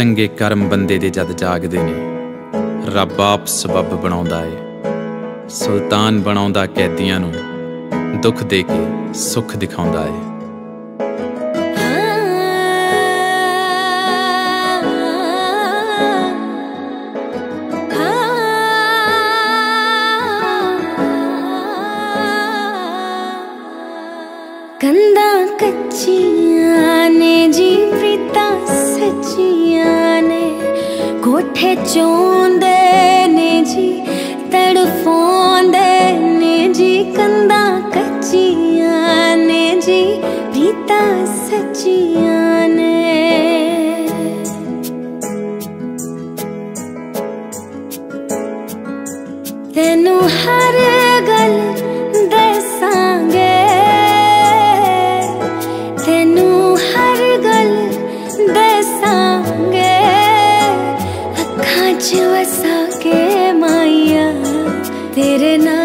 ਚੰਗੇ ਕਰਮ ਬੰਦੇ ਦੇ ਜਦ ਜਾਗਦੇ ਨੇ, ਰੱਬ ਆਪ ਸਬਬ ਬਣਾਉਂਦਾ ਏ। ਸੁਲਤਾਨ ਬਣਾਉਂਦਾ ਕੈਦੀਆਂ ਨੂੰ, ਦੁੱਖ ਦੇ ਕੇ ਸੁੱਖ ਦਿਖਾਉਂਦਾ ਏ। ਕੰਦਾ ਕੱਚੀਆਂ ਨੇ ਜੀ। ਕੋਠੇ ਚੋਂਦੇ ਨੇ ਜੀ ਤੜਫੋਂਦੇ ਨੇ ਜੀ ਕੰਦਾ ਕੱਚੀਆਂ ਨੇ ਜੀ ਪ੍ਰੀਤਾ ਸੱਚੀਆਂ ਨੇ। ਤੈਨੂੰ ਹਰ ਗੱਲ तेरे नाम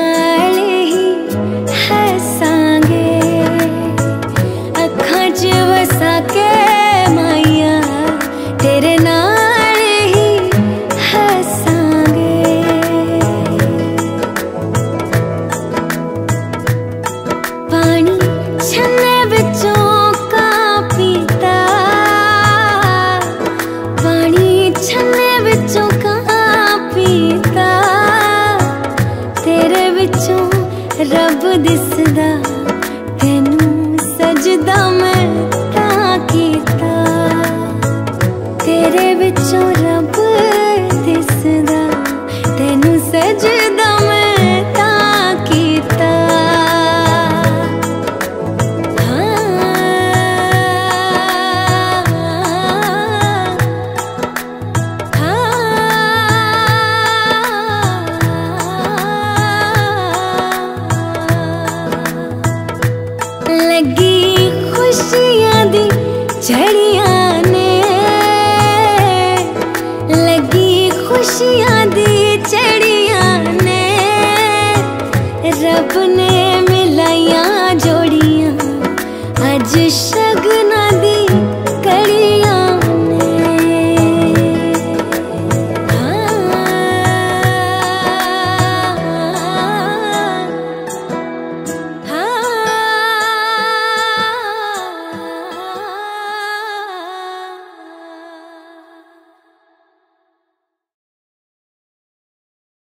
रब दिसदा तेनू सजदा